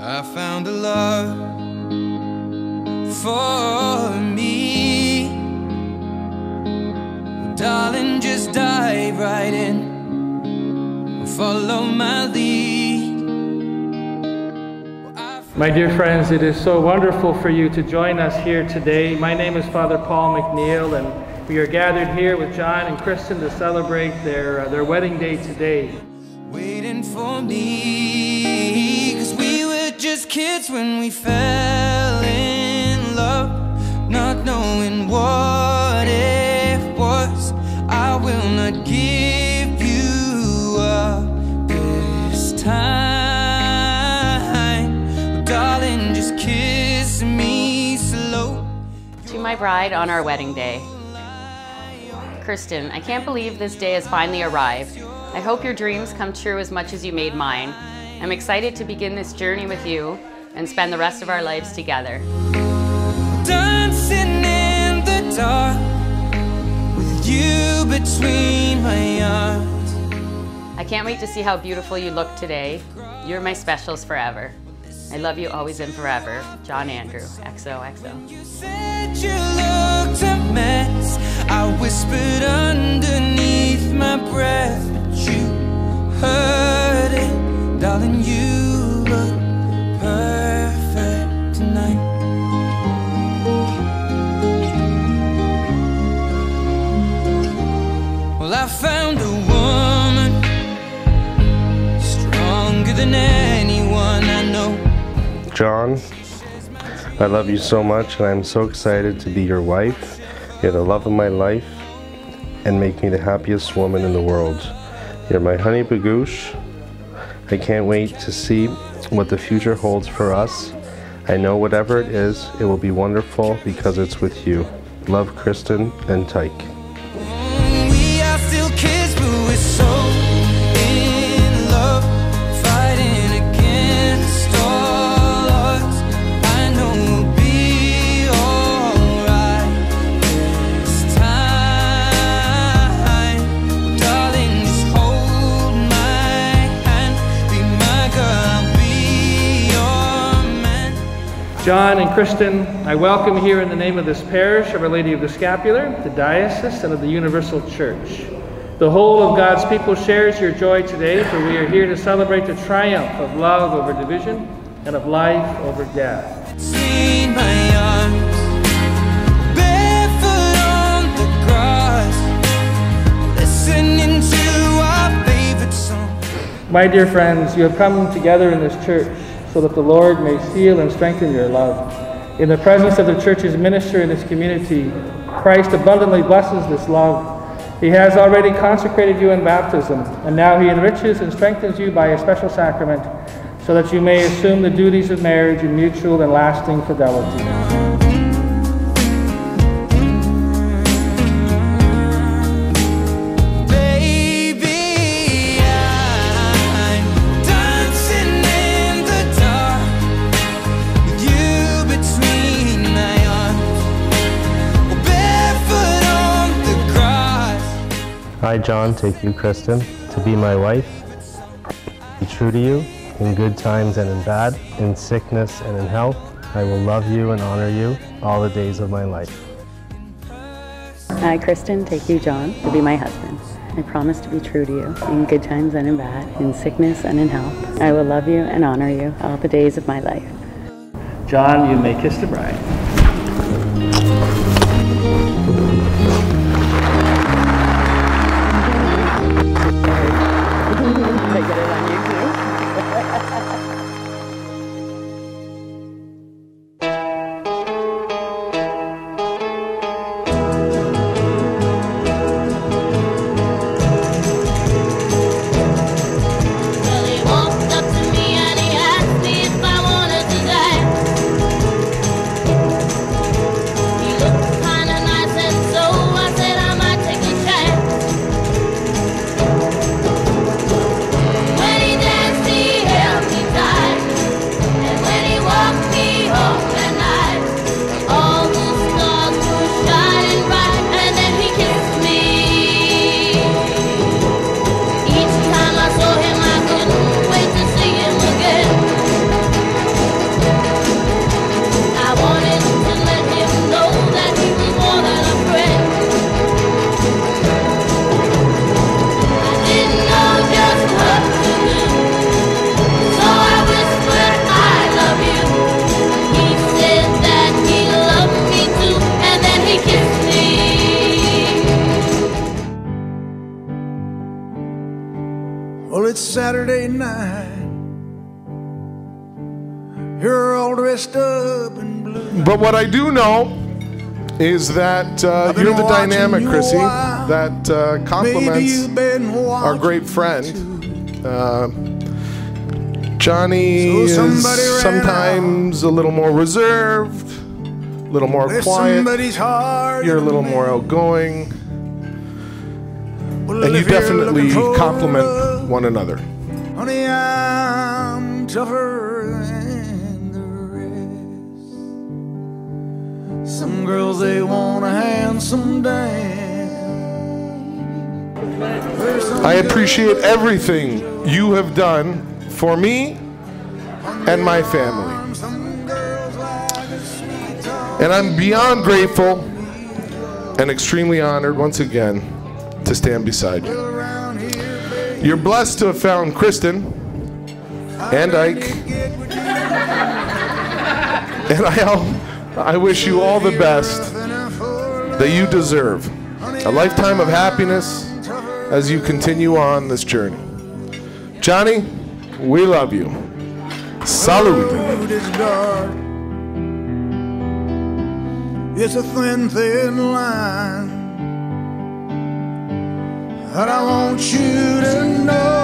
I found a love for me. Darling, just dive right in. Follow my lead. My dear friends, it is so wonderful for you to join us here today. My name is Father Paul McNeil, and we are gathered here with John and Kristin to celebrate their, uh, their wedding day today. Waiting for me. Cause we just kids when we fell in love. Not knowing what it was. I will not give you up this time. Darling, just kiss me slow. To my bride on our wedding day. Kristin, I can't believe this day has finally arrived. I hope your dreams come true as much as you made mine. I'm excited to begin this journey with you and spend the rest of our lives together. Dancing in the dark with you between my arms. I can't wait to see how beautiful you look today. You're my specials forever. I love you always and forever. John Andrew, XOXO. You said you looked a mess. I whispered underneath my breath, but you heard darling. You look perfect tonight. Well, I found a woman stronger than anyone I know. John, I love you so much and I'm so excited to be your wife. You're the love of my life and make me the happiest woman in the world. You're my honey bagoosh. I can't wait to see what the future holds for us. I know whatever it is, it will be wonderful because it's with you. Love, Kristin and Tyke. John and Kristin, I welcome you here in the name of this parish of Our Lady of the Scapular, the diocese, and of the Universal Church. The whole of God's people shares your joy today, for we are here to celebrate the triumph of love over division and of life over death. between my arms, barefoot on the grass, listening to our favorite song. My dear friends, you have come together in this church so that the Lord may seal and strengthen your love. In the presence of the church's minister in this community, Christ abundantly blesses this love. He has already consecrated you in baptism, and now he enriches and strengthens you by a special sacrament so that you may assume the duties of marriage in mutual and lasting fidelity. I, John, take you, Kristin, to be my wife. Be true to you in good times and in bad, in sickness and in health. I will love you and honor you all the days of my life. I, Kristin, take you, John, to be my husband. I promise to be true to you in good times and in bad, in sickness and in health. I will love you and honor you all the days of my life. John, you may kiss the bride. Saturday night. You're all dressed up in blue. But what I do know is that uh, you're the dynamic, Chrissy, that uh, complements our great friend. Uh, Johnny So is sometimes a little more reserved, a little more There's quiet. You're a little more outgoing, Well, and you definitely complement one another. Honey, I'm tougher than the rest. Some girls they want a handsome dance. I appreciate everything you have done for me and my family. girls, some girls like a sweet talk. And I'm beyond grateful and extremely honored once again to stand beside you. You're blessed to have found Kristin and Ike. And I, I wish you all the best that you deserve. A lifetime of happiness as you continue on this journey. Johnny, we love you. Salud. It's a thin, thin line. And I want you to know